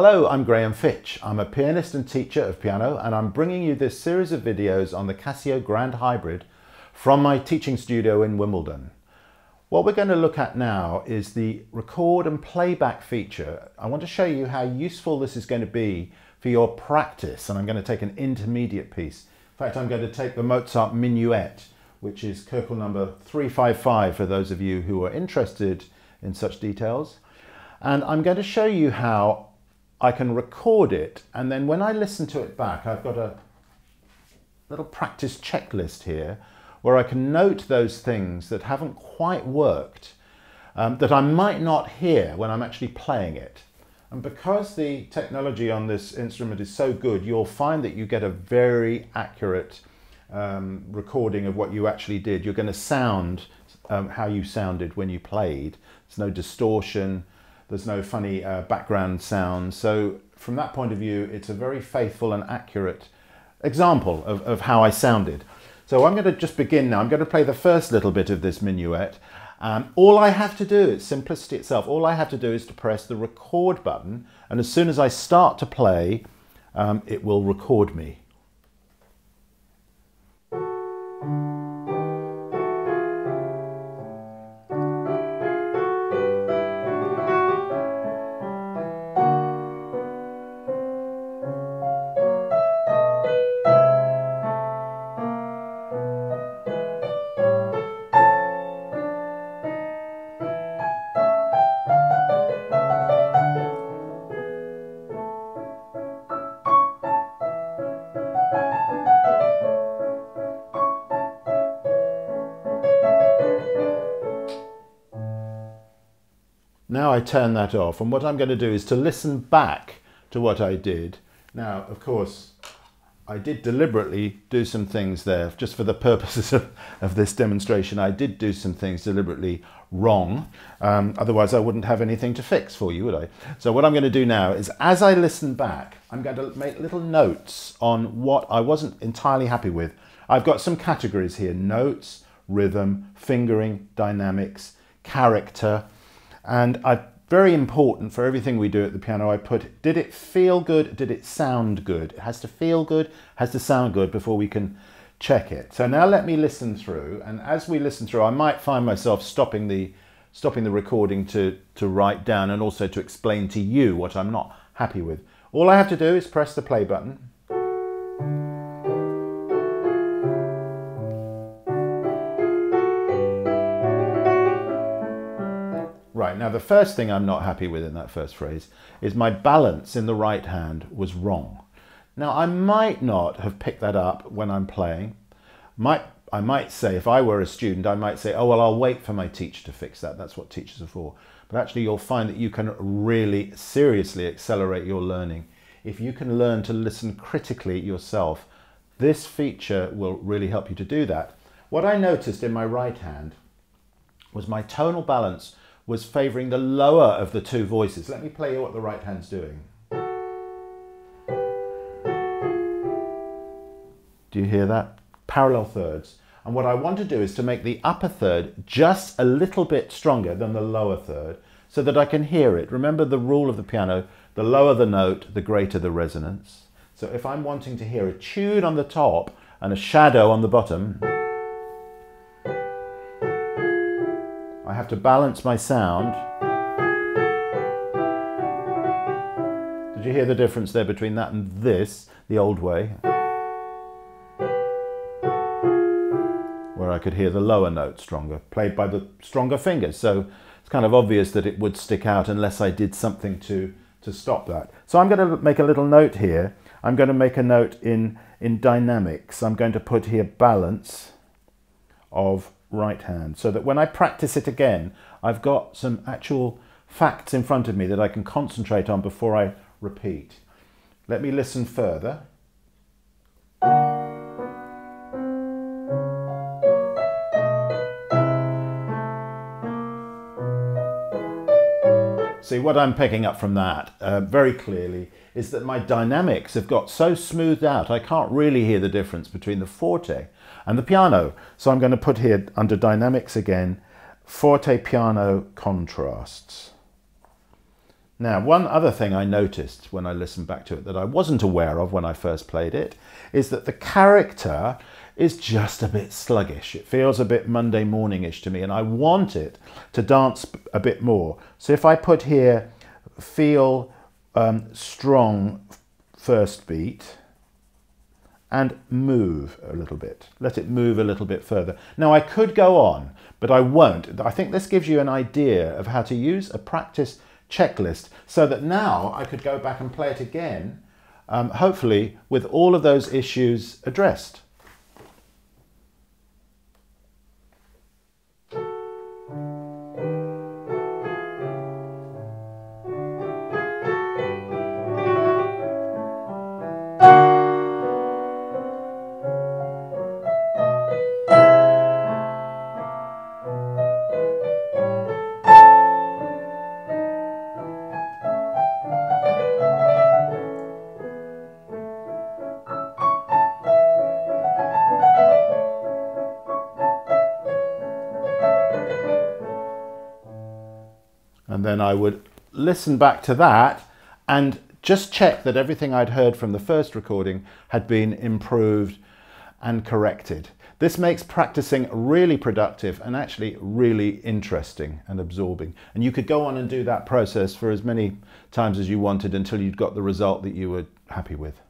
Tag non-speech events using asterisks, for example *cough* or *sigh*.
Hello, I'm Graham Fitch. I'm a pianist and teacher of piano and I'm bringing you this series of videos on the Casio Grand Hybrid from my teaching studio in Wimbledon. What we're going to look at now is the record and playback feature. I want to show you how useful this is going to be for your practice and I'm going to take an intermediate piece. In fact, I'm going to take the Mozart Minuet, which is Köchel number 355 for those of you who are interested in such details. And I'm going to show you how I can record it and then when I listen to it back, I've got a little practice checklist here where I can note those things that haven't quite worked um, that I might not hear when I'm actually playing it. And because the technology on this instrument is so good, you'll find that you get a very accurate um, recording of what you actually did. You're going to sound um, how you sounded when you played. There's no distortion, there's no funny uh, background sound. So from that point of view, it's a very faithful and accurate example of, of how I sounded. So I'm going to just begin now. I'm going to play the first little bit of this minuet. Um, all I have to do, it's simplicity itself, all I have to do is to press the record button and as soon as I start to play, um, it will record me. Now I turn that off and what I'm going to do is to listen back to what I did. Now, of course, I did deliberately do some things there just for the purposes *laughs* of, of this demonstration. I did do some things deliberately wrong. Um, otherwise, I wouldn't have anything to fix for you, would I? So what I'm going to do now is as I listen back, I'm going to make little notes on what I wasn't entirely happy with. I've got some categories here, notes, rhythm, fingering, dynamics, character, and I, very important for everything we do at the piano, I put, did it feel good? Did it sound good? It has to feel good, has to sound good before we can check it. So now let me listen through. And as we listen through, I might find myself stopping the, stopping the recording to, to write down and also to explain to you what I'm not happy with. All I have to do is press the play button Right, now the first thing I'm not happy with in that first phrase is my balance in the right hand was wrong. Now I might not have picked that up when I'm playing. Might, I might say, if I were a student, I might say, oh, well, I'll wait for my teacher to fix that. That's what teachers are for. But actually you'll find that you can really seriously accelerate your learning. If you can learn to listen critically yourself, this feature will really help you to do that. What I noticed in my right hand was my tonal balance was favouring the lower of the two voices. Let me play you what the right hand's doing. Do you hear that? Parallel thirds. And what I want to do is to make the upper third just a little bit stronger than the lower third so that I can hear it. Remember the rule of the piano, the lower the note, the greater the resonance. So if I'm wanting to hear a tune on the top and a shadow on the bottom, have to balance my sound. Did you hear the difference there between that and this, the old way? Where I could hear the lower note stronger, played by the stronger fingers. So it's kind of obvious that it would stick out unless I did something to, to stop that. So I'm going to make a little note here. I'm going to make a note in, in dynamics. I'm going to put here balance of right hand so that when I practice it again, I've got some actual facts in front of me that I can concentrate on before I repeat. Let me listen further. See, what I'm picking up from that uh, very clearly is that my dynamics have got so smoothed out, I can't really hear the difference between the forte and the piano. So I'm going to put here under dynamics again, forte piano contrasts. Now, one other thing I noticed when I listened back to it that I wasn't aware of when I first played it is that the character is just a bit sluggish. It feels a bit Monday morningish to me, and I want it to dance a bit more. So if I put here, feel um, strong first beat, and move a little bit. Let it move a little bit further. Now I could go on, but I won't. I think this gives you an idea of how to use a practice checklist so that now I could go back and play it again, um, hopefully with all of those issues addressed. Then I would listen back to that and just check that everything I'd heard from the first recording had been improved and corrected. This makes practicing really productive and actually really interesting and absorbing. And you could go on and do that process for as many times as you wanted until you'd got the result that you were happy with.